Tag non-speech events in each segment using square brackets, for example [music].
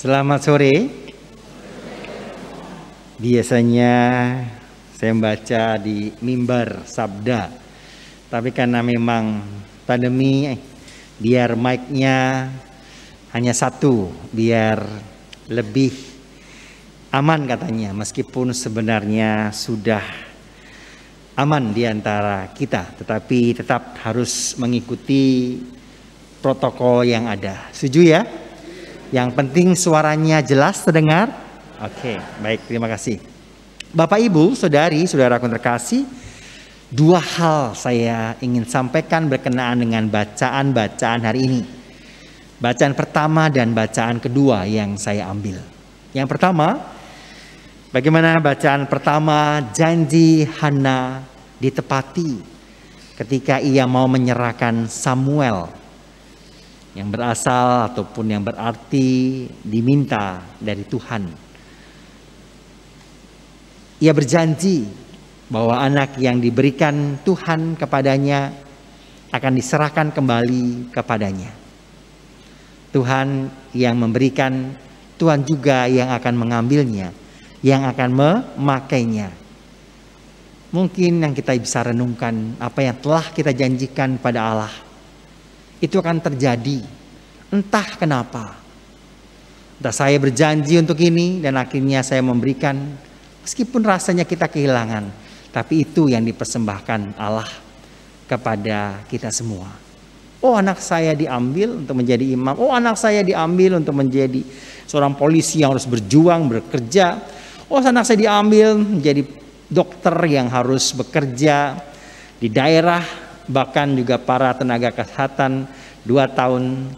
Selamat sore. Biasanya saya membaca di mimbar sabda. Tapi karena memang pandemi biar mic-nya hanya satu biar lebih aman katanya meskipun sebenarnya sudah aman di antara kita tetapi tetap harus mengikuti protokol yang ada. Setuju ya? Yang penting suaranya jelas terdengar. Oke, baik, terima kasih. Bapak Ibu, Saudari, Saudaraku terkasih, dua hal saya ingin sampaikan berkenaan dengan bacaan-bacaan hari ini. Bacaan pertama dan bacaan kedua yang saya ambil. Yang pertama, bagaimana bacaan pertama janji Hana ditepati ketika ia mau menyerahkan Samuel yang berasal ataupun yang berarti diminta dari Tuhan. Ia berjanji bahwa anak yang diberikan Tuhan kepadanya akan diserahkan kembali kepadanya. Tuhan yang memberikan, Tuhan juga yang akan mengambilnya, yang akan memakainya. Mungkin yang kita bisa renungkan apa yang telah kita janjikan pada Allah itu akan terjadi. Entah kenapa. Entah saya berjanji untuk ini dan akhirnya saya memberikan meskipun rasanya kita kehilangan, tapi itu yang dipersembahkan Allah kepada kita semua. Oh anak saya diambil untuk menjadi imam. Oh anak saya diambil untuk menjadi seorang polisi yang harus berjuang, bekerja. Oh anak saya diambil menjadi dokter yang harus bekerja di daerah bahkan juga para tenaga kesehatan dua tahun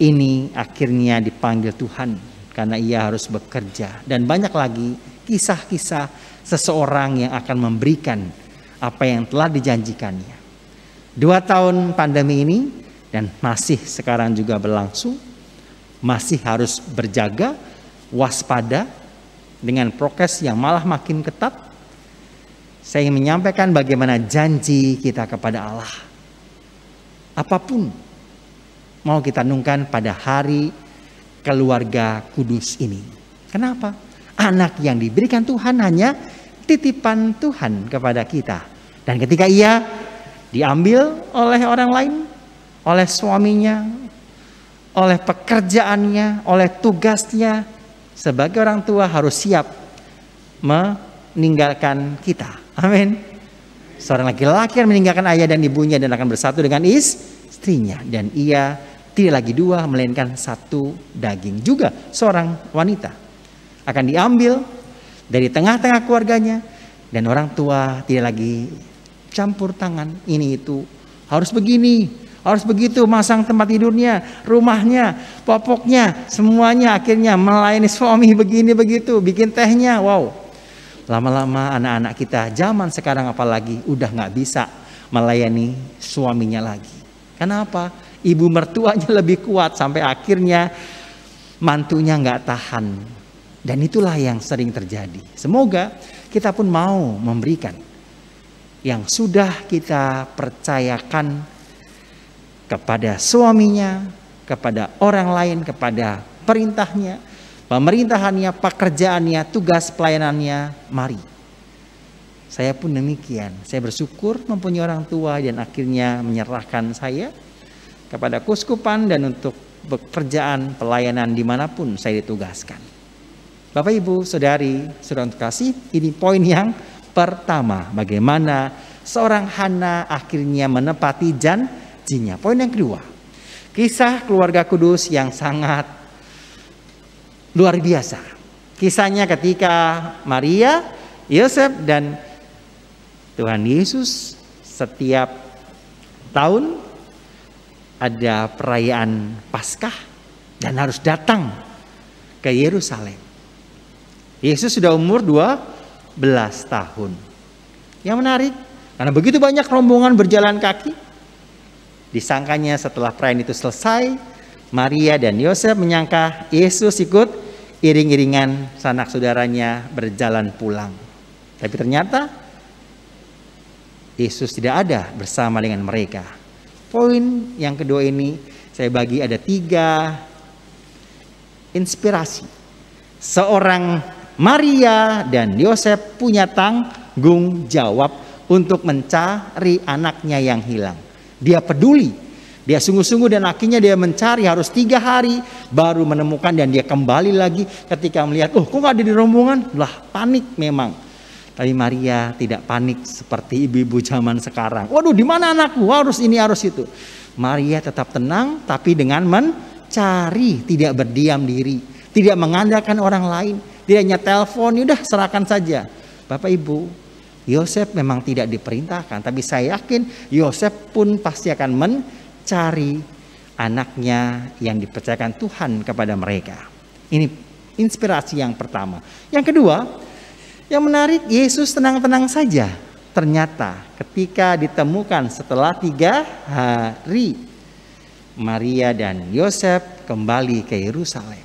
ini akhirnya dipanggil Tuhan karena ia harus bekerja dan banyak lagi kisah-kisah seseorang yang akan memberikan apa yang telah dijanjikannya. Dua tahun pandemi ini dan masih sekarang juga berlangsung, masih harus berjaga, waspada dengan prokes yang malah makin ketat saya ingin menyampaikan bagaimana janji kita kepada Allah. Apa pun mau kita nungkan pada hari keluarga kudus ini. Kenapa? Anak yang diberikan Tuhan hanya titipan Tuhan kepada kita. Dan ketika ia diambil oleh orang lain, oleh suaminya, oleh pekerjaannya, oleh tugasnya, sebagai orang tua harus siap meninggalkan kita. Amin. Seorang laki-laki yang meninggalkan ayah dan ibunya dan akan bersatu dengan istrinya. Dan ia tidak lagi dua, melainkan satu daging. Juga seorang wanita akan diambil dari tengah-tengah keluarganya. Dan orang tua tidak lagi campur tangan ini itu. Harus begini, harus begitu masang tempat tidurnya, rumahnya, popoknya, semuanya akhirnya melayani suami begini begitu, bikin tehnya, wow. Lama-lama anak-anak kita zaman sekarang apalagi udah nggak bisa melayani suaminya lagi. Kenapa? Ibu mertuanya [laughs] lebih kuat sampai akhirnya mantunya nggak tahan. Dan itulah yang sering terjadi. Semoga kita pun mau memberikan yang sudah kita percayakan kepada suaminya, kepada orang lain, kepada perintahnya, pemerintahannya, pekerjaannya, tugas pelayanannya, mari. Saya pun demikian. Saya bersyukur mempunyai orang tua dan akhirnya menyerahkan saya kepada kuskupan dan untuk pekerjaan pelayanan di mana pun saya ditugaskan. Bapak Ibu, Saudari, Saudara kasih, ini poin yang pertama. Bagaimana seorang Hana akhirnya menepati janjinya. Poin yang kedua, kisah keluarga kudus yang sangat luar biasa. Kisahnya ketika Maria, Yosef dan Tuhan Yesus setiap tahun ada perayaan Paskah dan harus datang ke Yerusalem. Yesus sudah umur 12 tahun. Yang menarik, karena begitu banyak rombongan berjalan kaki, disangkanya setelah perayaan itu selesai, Maria dan Yosef menyangka Yesus ikut iring-iringan sanak saudaranya berjalan pulang. Tapi ternyata Yesus tidak ada bersama dengan mereka. Poin yang kedua ini saya bagi ada tiga inspirasi. Seorang Maria dan Yosef punya tanggung jawab untuk mencari anaknya yang hilang. Dia peduli, dia sungguh-sungguh dan akhirnya dia mencari harus tiga hari baru menemukan dan dia kembali lagi ketika melihat, oh kok gak ada di rombongan? Lah panik memang. Tapi Maria tidak panik seperti ibu-ibu zaman sekarang. Waduh di mana anakku? Harus ini harus itu. Maria tetap tenang tapi dengan mencari, tidak berdiam diri, tidak mengandalkan orang lain, tidak hanya telepon, udah serahkan saja. Bapak Ibu, Yosef memang tidak diperintahkan, tapi saya yakin Yosef pun pasti akan mencari anaknya yang dipercayakan Tuhan kepada mereka. Ini inspirasi yang pertama. Yang kedua, yang menarik Yesus tenang-tenang saja. Ternyata ketika ditemukan setelah tiga hari, Maria dan Yosef kembali ke Yerusalem.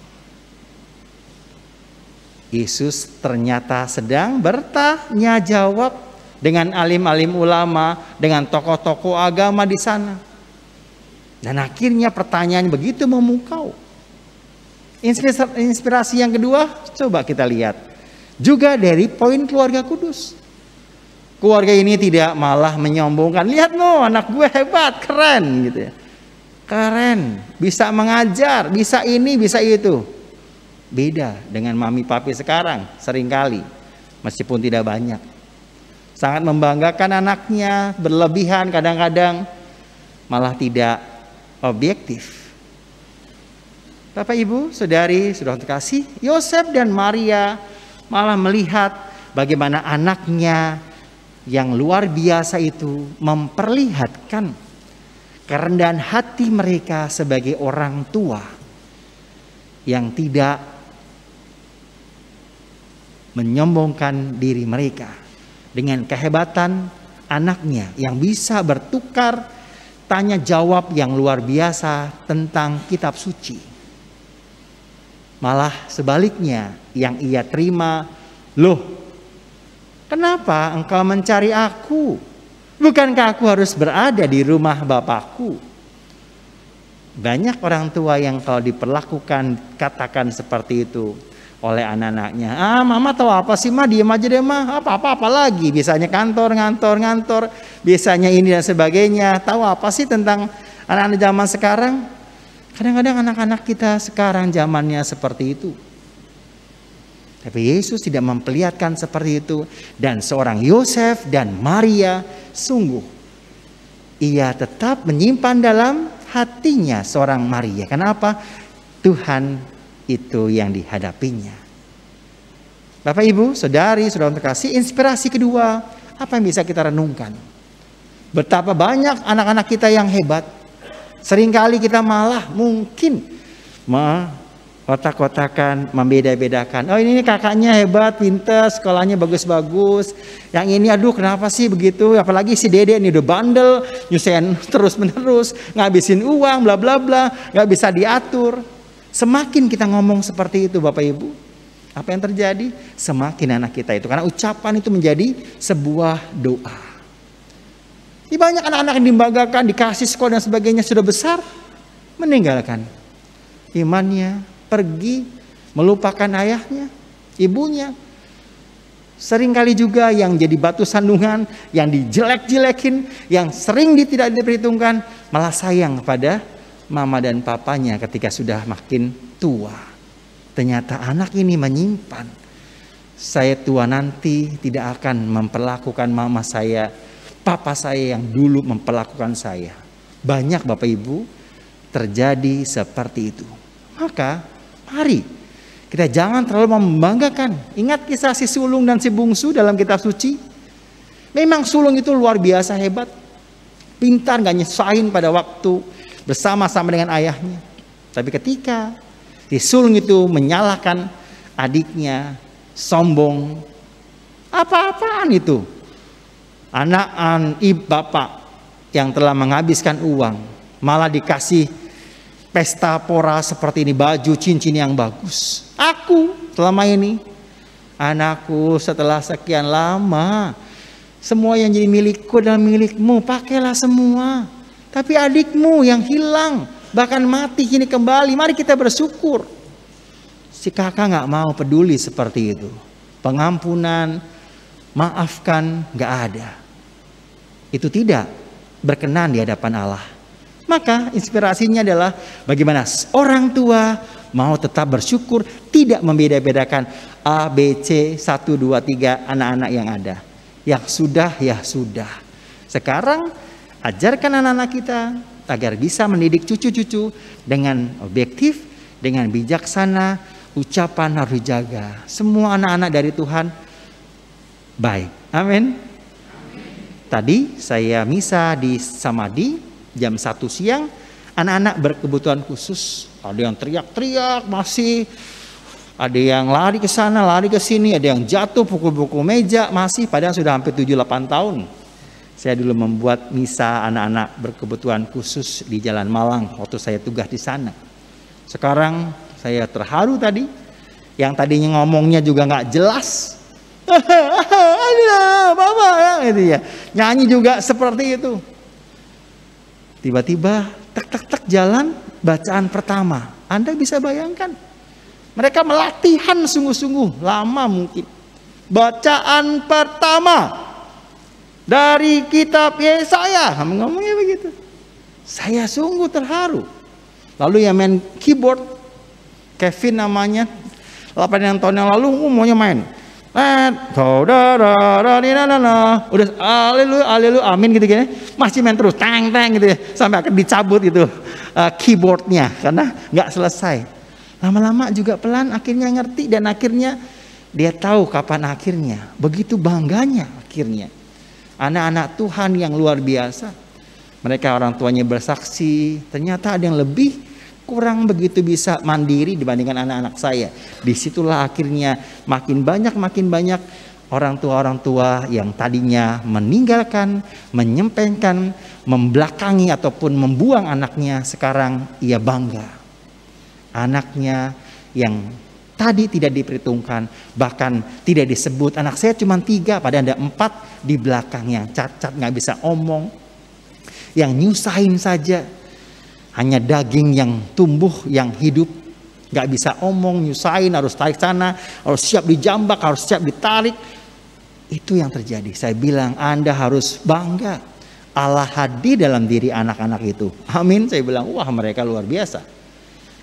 Yesus ternyata sedang bertanya jawab dengan alim-alim ulama, dengan tokoh-tokoh agama di sana. Dan akhirnya pertanyaan begitu memukau. Inspirasi yang kedua, coba kita lihat. Juga dari poin keluarga kudus. Keluarga ini tidak malah menyombongkan. Lihat no, anak gue hebat, keren gitu ya. Keren, bisa mengajar, bisa ini, bisa itu Beda dengan mami papi sekarang sering kali meskipun tidak banyak. Sangat membanggakan anaknya, berlebihan kadang-kadang malah tidak objektif. Bapak Ibu, Saudari, sudah terkasih, Yosef dan Maria malah melihat bagaimana anaknya yang luar biasa itu memperlihatkan kerendahan hati mereka sebagai orang tua yang tidak menyombongkan diri mereka dengan kehebatan anaknya yang bisa bertukar tanya jawab yang luar biasa tentang kitab suci. Malah sebaliknya yang ia terima, loh kenapa engkau mencari aku? Bukankah aku harus berada di rumah bapakku? Banyak orang tua yang kalau diperlakukan katakan seperti itu oleh anak-anaknya. Ah, mama tahu apa sih, mah diem aja deh mah. Apa-apa apa lagi? Biasanya kantor, ngantor, ngantor. Biasanya ini dan sebagainya. Tahu apa sih tentang anak-anak zaman sekarang? Kadang-kadang anak-anak kita sekarang zamannya seperti itu. Tapi Yesus tidak memperlihatkan seperti itu. Dan seorang Yosef dan Maria sungguh. Ia tetap menyimpan dalam hatinya seorang Maria. Kenapa? Tuhan itu yang dihadapinya. Bapak Ibu, Saudari, Saudara terkasih, inspirasi kedua, apa yang bisa kita renungkan? Betapa banyak anak-anak kita yang hebat. Seringkali kita malah mungkin kotak-kotakan, membeda-bedakan. Oh ini kakaknya hebat, pintar, sekolahnya bagus-bagus. Yang ini aduh kenapa sih begitu? Apalagi si dede ini udah bandel, nyusahin [laughs] terus-menerus, ngabisin uang, bla bla bla, nggak bisa diatur. Semakin kita ngomong seperti itu Bapak Ibu, apa yang terjadi? Semakin anak kita itu karena ucapan itu menjadi sebuah doa. Di banyak anak-anak yang dibanggakan, dikasih sekolah dan sebagainya sudah besar, meninggalkan imannya, pergi, melupakan ayahnya, ibunya. Seringkali juga yang jadi batu sandungan, yang dijelek-jelekin, yang sering tidak diperhitungkan, malah sayang kepada mama dan papanya ketika sudah makin tua. Ternyata anak ini menyimpan. Saya tua nanti tidak akan memperlakukan mama saya, papa saya yang dulu memperlakukan saya. Banyak Bapak Ibu terjadi seperti itu. Maka mari kita jangan terlalu membanggakan. Ingat kisah si sulung dan si bungsu dalam kitab suci. Memang sulung itu luar biasa hebat. Pintar gak nyesain pada waktu bersama-sama dengan ayahnya. Tapi ketika si sulung itu menyalahkan adiknya, sombong, apa-apaan itu? Anak an ibu bapak yang telah menghabiskan uang malah dikasih pesta pora seperti ini baju cincin yang bagus. Aku selama ini anakku setelah sekian lama semua yang jadi milikku dan milikmu pakailah semua. Tapi adikmu yang hilang, bahkan mati kini kembali. Mari kita bersyukur. Si kakak nggak mau peduli seperti itu. Pengampunan, maafkan, nggak ada. Itu tidak berkenan di hadapan Allah. Maka inspirasinya adalah bagaimana orang tua mau tetap bersyukur, tidak membeda-bedakan A, B, C, 1, 2, 3 anak-anak yang ada. Yang sudah, ya sudah. Sekarang ajarkan anak-anak kita agar bisa mendidik cucu-cucu dengan objektif, dengan bijaksana, ucapan harus dijaga. Semua anak-anak dari Tuhan baik. Amin. Tadi saya misa di Samadi jam 1 siang, anak-anak berkebutuhan khusus, ada yang teriak-teriak masih ada yang lari ke sana, lari ke sini, ada yang jatuh pukul-pukul meja masih padahal sudah hampir 7 8 tahun. Saya dulu membuat misa anak-anak berkebutuhan khusus di Jalan Malang waktu saya tugas di sana. Sekarang saya terharu tadi, yang tadinya ngomongnya juga nggak jelas. [laughs] Bapak gitu ya. Nyanyi juga seperti itu. Tiba-tiba tek tek tek jalan bacaan pertama. Anda bisa bayangkan. Mereka melatihan sungguh-sungguh lama mungkin. Bacaan pertama dari kitab Yesaya. Ngomongnya begitu. Saya sungguh terharu. Lalu yang main keyboard, Kevin namanya, 8 tahun yang lalu umumnya main. Udah aleluya, aleluya, amin gitu gini. Masih main terus, tang tang gitu ya. Sampai akan dicabut itu uh, keyboardnya karena nggak selesai. Lama-lama juga pelan akhirnya ngerti dan akhirnya dia tahu kapan akhirnya. Begitu bangganya akhirnya. Anak-anak Tuhan yang luar biasa. Mereka orang tuanya bersaksi, ternyata ada yang lebih kurang begitu bisa mandiri dibandingkan anak-anak saya. Di situlah akhirnya makin banyak makin banyak orang tua-orang tua yang tadinya meninggalkan, menyempengkan, membelakangi ataupun membuang anaknya sekarang ia bangga. Anaknya yang tadi tidak diperhitungkan, bahkan tidak disebut anak saya cuma tiga, pada ada empat di belakangnya cacat nggak bisa omong, yang nyusahin saja, hanya daging yang tumbuh, yang hidup, nggak bisa omong, nyusahin, harus tarik sana, harus siap dijambak, harus siap ditarik. Itu yang terjadi. Saya bilang Anda harus bangga. Allah hadir dalam diri anak-anak itu. Amin. Saya bilang, wah mereka luar biasa.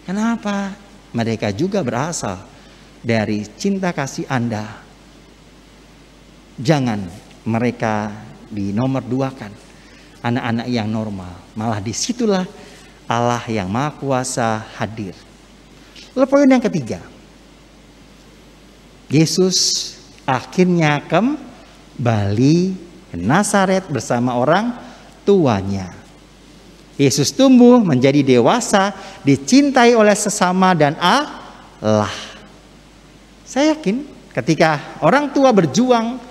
Kenapa? Mereka juga berasal dari cinta kasih Anda. Jangan mereka di nomor duakan anak-anak yang normal. Malah di situlah Allah yang Maha Kuasa hadir. Lalu poin yang ketiga. Yesus akhirnya kembali ke Nazaret bersama orang tuanya. Yesus tumbuh menjadi dewasa, dicintai oleh sesama dan Allah. Saya yakin ketika orang tua berjuang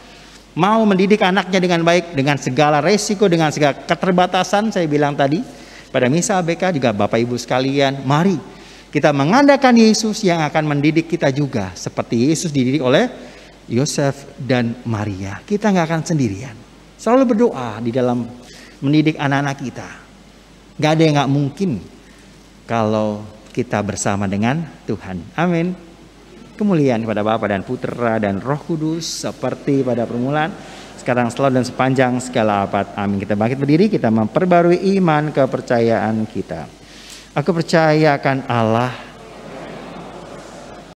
mau mendidik anaknya dengan baik dengan segala resiko dengan segala keterbatasan saya bilang tadi pada misa ABK juga Bapak Ibu sekalian, mari kita mengandalkan Yesus yang akan mendidik kita juga seperti Yesus dididik oleh Yosef dan Maria. Kita nggak akan sendirian. Selalu berdoa di dalam mendidik anak-anak kita. Gak ada yang gak mungkin kalau kita bersama dengan Tuhan. Amin. Kemuliaan kepada Bapa dan Putra dan Roh Kudus seperti pada permulaan, sekarang selalu dan sepanjang segala abad. Amin. Kita bangkit berdiri, kita memperbarui iman kepercayaan kita. Aku percaya akan Allah